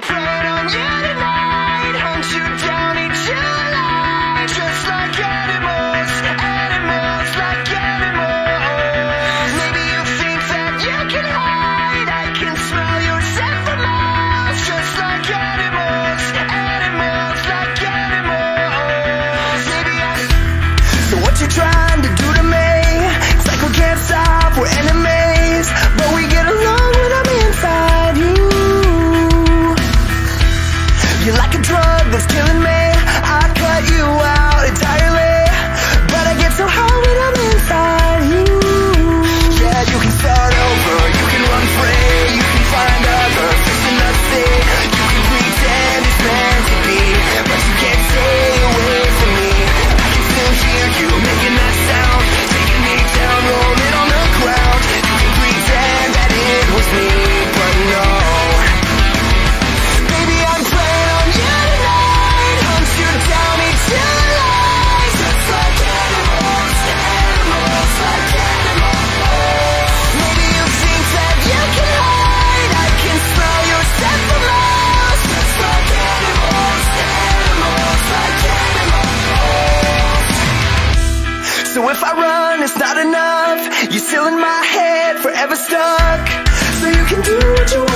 Craig. you like a drug. if I run, it's not enough. You're still in my head, forever stuck. So you can do what you want